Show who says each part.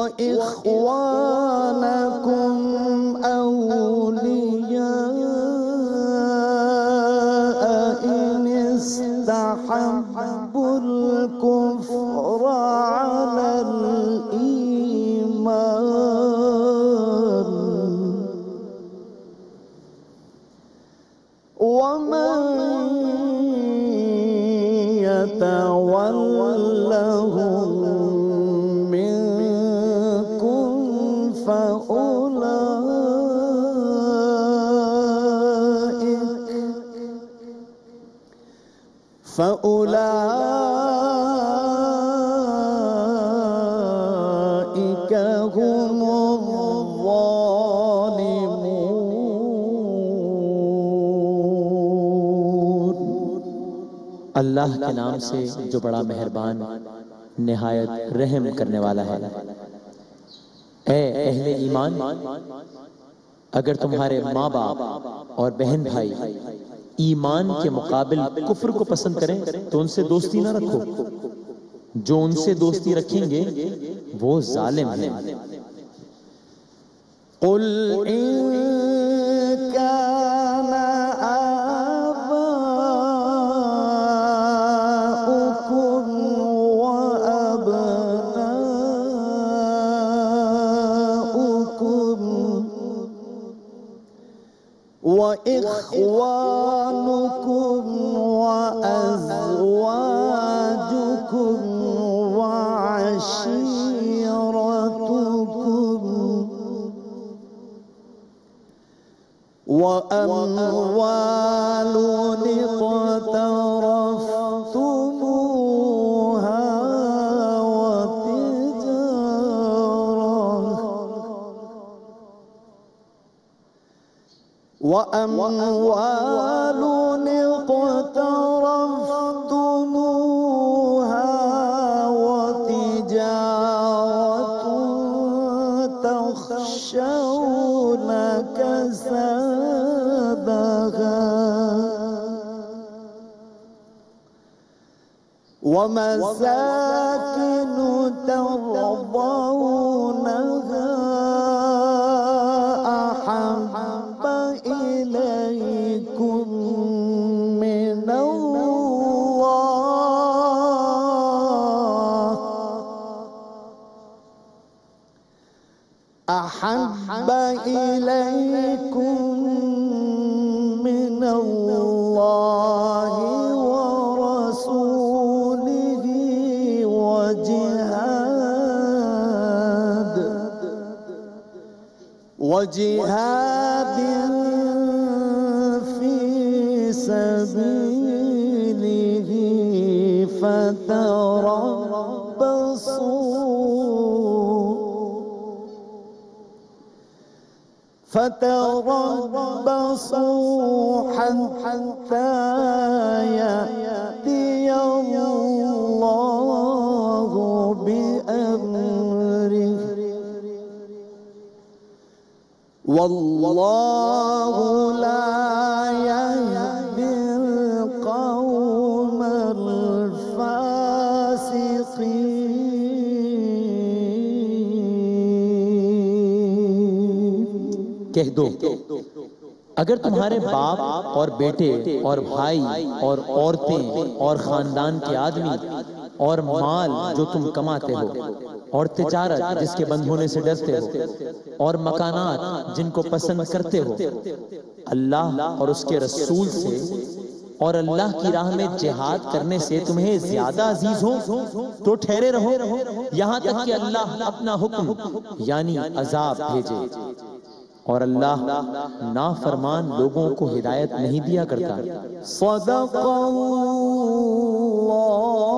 Speaker 1: وإخوانكم أولياء إن استحبوا الكفر على الإيمان. ومن يتولهم
Speaker 2: اللہ کے نام سے جو بڑا مہربان، نہایت رحم کرنے والا ہے۔ اے اہل ایمان اگر تمہارے ماں باپ اور بہن بھائی ایمان کے مقابل کفر کو پسند کریں تو ان سے دوستی نہ رکھو۔ جو ان سے دوستی رکھیں گے وہ ظالم ہیں۔
Speaker 1: قل ان وإخوانكم وأزواجكم وعشيرتكم وأموال وأموال اقترفتموها وتجارة تخشون كسادها ومساكن ترضونها. أحب إليكم من الله ورسوله وجهاد وجهاد في سبيله فتربصوا فتربصوا حتى يأتي الله بأمره. والله
Speaker 2: کہہ دو، اگر تمہارے باپ اور بیٹے اور بھائی اور عورتیں اور خاندان کے آدمی اور مال جو تم کماتے ہو اور تجارت جس کے بند ہونے سے ڈرتے ہو اور مکانات جن کو پسند کرتے ہو، اللہ اور اس کے رسول سے اور اللہ کی راہ میں جہاد کرنے سے تمہیں زیادہ عزیز ہو تو ٹھہرے رہو، یہاں تک کہ اللہ اپنا حکم یعنی عذاب بھیجے۔ اور اللہ نافرمان لوگوں کو ہدایت نہیں دیا کرتا۔
Speaker 1: صدق اللہ۔